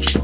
you